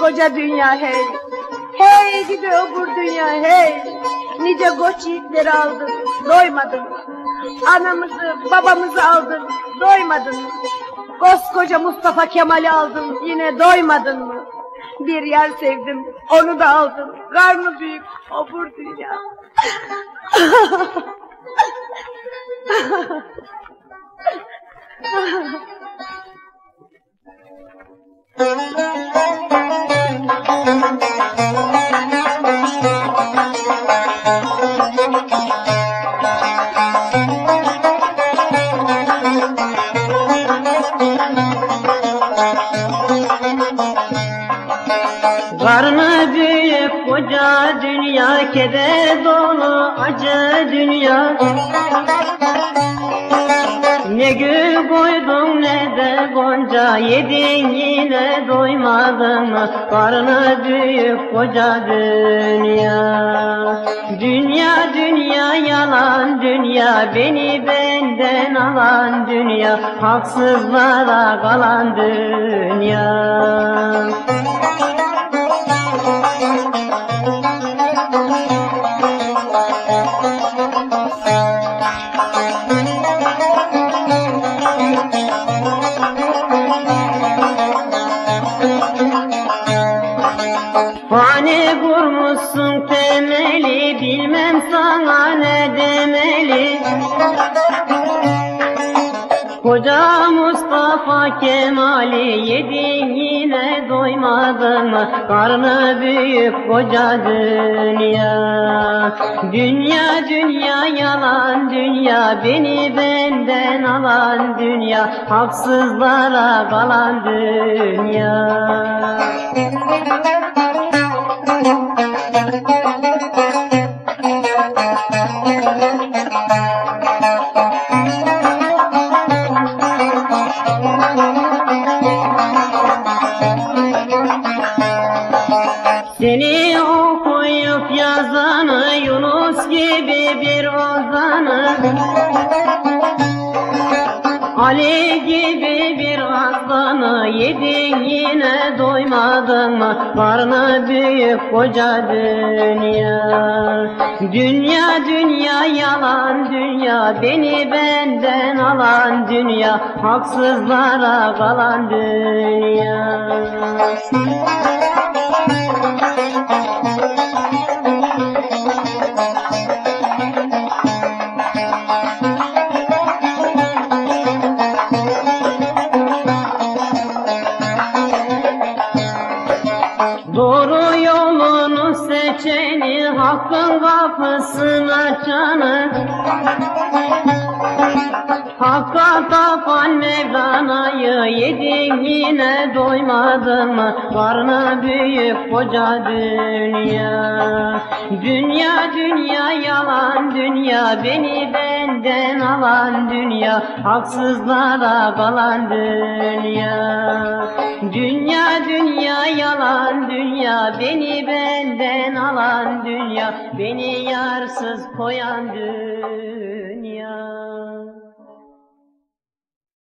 koca dünya hey. Hey gidi öbür dünya hey. Nice koç yiğitleri aldın, doymadın. Anamızı, babamızı aldın, doymadın? Koskoca Mustafa Kemal'i aldın, yine doymadın mı? Bir yer sevdim, onu da aldın. Karnı büyük, obur dünya. Karnı büyük koca dünya keder dolu acı dünya? Ne gül koydun ne de gonca yedin yine doymadın mı? Karnı büyük koca dünya Dünya dünya yalan dünya beni benden alan dünya. Haksızlara kalan dünya Fani kurmuşsun temeli bilmem sana ne demeli. Koca Mustafa Kemal'i yedin yine doymadın? Karnı büyük koca dünya. Dünya dünya yalan dünya Beni benden alan dünya Haksızlara kalan dünya Seni okuyup yazanı Yunus gibi bir ozanı Ali gibi yedin yine doymadın mı? Karnı büyük koca dünya Dünya dünya yalan dünya Beni benden alan dünya Haksızlara kalan dünya Doğru hakkın kapısını açanı Hakka tapan Mevlana'yı yedin yine doymadın mı? Karnı büyük koca dünya. Dünya dünya yalan dünya Beni benden alan dünya. Haksızlara kalan dünya Dünya dünya yalan dünya Beni benden alan dünya Beni yarsız koyan dünya.